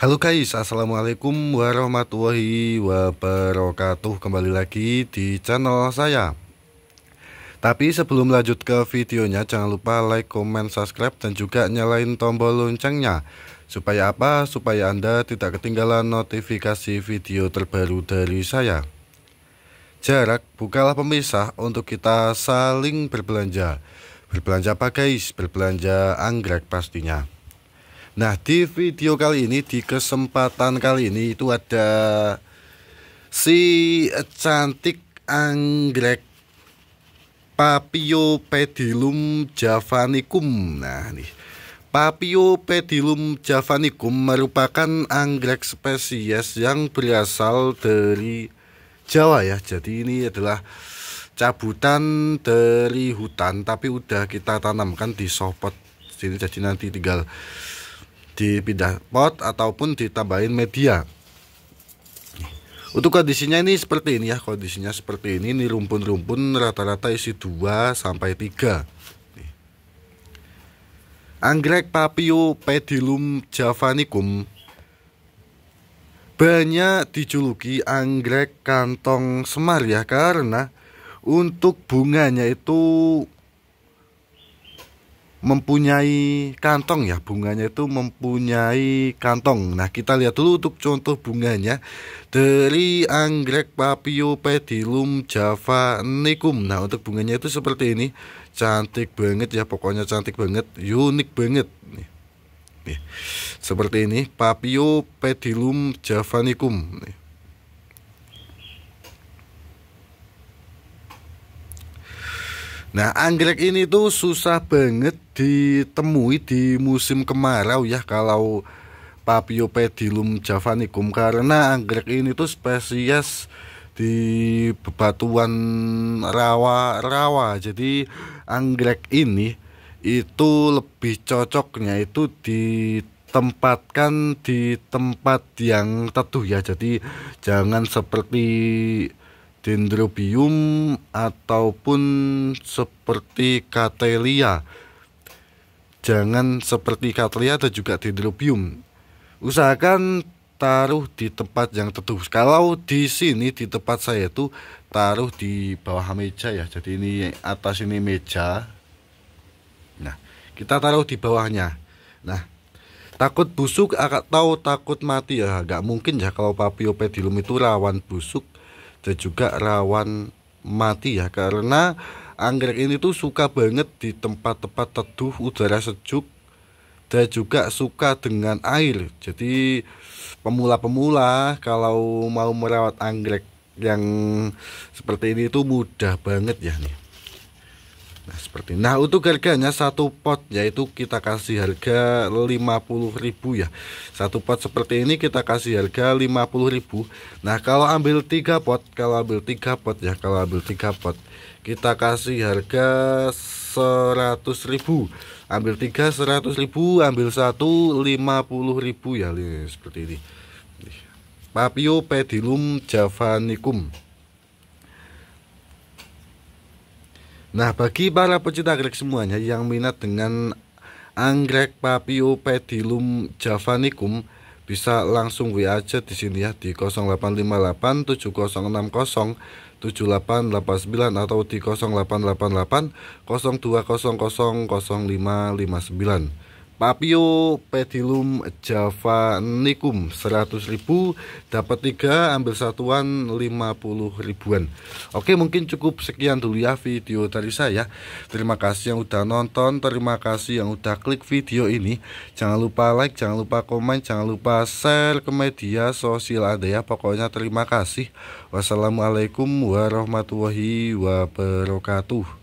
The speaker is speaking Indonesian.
Halo guys, Assalamualaikum warahmatullahi wabarakatuh. Kembali lagi di channel saya. Tapi sebelum lanjut ke videonya Jangan lupa like, comment, subscribe Dan juga nyalain tombol loncengnya. Supaya apa? Supaya Anda tidak ketinggalan notifikasi video terbaru dari saya. Jarak bukalah pemisah untuk kita saling berbelanja. Berbelanja apa guys? Berbelanja anggrek pastinya Nah di video kali ini di kesempatan kali ini itu ada si cantik anggrek Paphiopedilum javanicum. Nah nih Paphiopedilum javanicum merupakan anggrek spesies yang berasal dari Jawa ya. Jadi ini adalah cabutan dari hutan tapi udah kita tanamkan di sopot sini jadi nanti tinggal dipindah pot ataupun ditambahin media. Untuk kondisinya ini seperti ini ya kondisinya seperti ini ini rumpun-rumpun rata-rata isi 2 sampai 3 anggrek Paphiopedilum javanicum. Banyak dijuluki anggrek kantong semar ya karena untuk bunganya itu mempunyai kantong ya bunganya itu mempunyai kantong. Nah kita lihat dulu untuk contoh bunganya. Dari anggrek Paphiopedilum javanicum nah untuk bunganya itu seperti ini. Cantik banget ya pokoknya cantik banget unik banget. Nih, nih. seperti ini Paphiopedilum javanicum nih Nah, anggrek ini tuh susah banget ditemui di musim kemarau ya kalau Paphiopedilum javanicum karena anggrek ini tuh spesies di bebatuan rawa-rawa. Jadi anggrek ini itu lebih cocoknya itu ditempatkan di tempat yang teduh ya. Jadi jangan seperti dendrobium ataupun seperti catelia jangan seperti catelia atau juga dendrobium. Usahakan taruh di tempat yang teduh. Kalau di sini di tempat saya itu taruh di bawah meja ya. Jadi ini atas ini meja. Nah kita taruh di bawahnya. Nah takut busuk atau takut mati ya. Nggak mungkin ya kalau Paphiopedilum itu rawan busuk dan juga rawan mati ya karena anggrek ini tuh suka banget di tempat-tempat teduh udara sejuk dan juga suka dengan air. Jadi pemula-pemula kalau mau merawat anggrek yang seperti ini itu mudah banget ya nih Nah seperti Nah untuk harganya satu pot yaitu kita kasih harga 50.000 ya. Satu pot seperti ini kita kasih harga 50.000 Nah kalau ambil tiga pot Kalau ambil tiga pot ya Kalau ambil tiga pot Kita kasih harga 100.000 Ambil tiga 100.000 Ambil satu 50.000 ya. Seperti ini. Paphiopedilum javanicum Nah, bagi para pecinta anggrek semuanya yang minat dengan anggrek Paphiopedilum javanicum bisa langsung WA aja di sini ya di 0858 7060 7889 atau di 0888 0200 0559. Paphiopedilum javanicum 100.000 dapat 3 ambil satuan 50 ribuan. Oke mungkin cukup sekian dulu ya video dari saya. Terima kasih yang udah nonton Terima kasih yang udah klik video ini. Jangan lupa like, jangan lupa komen Jangan lupa share ke media sosial Anda ya. Pokoknya terima kasih. Wassalamualaikum warahmatullahi wabarakatuh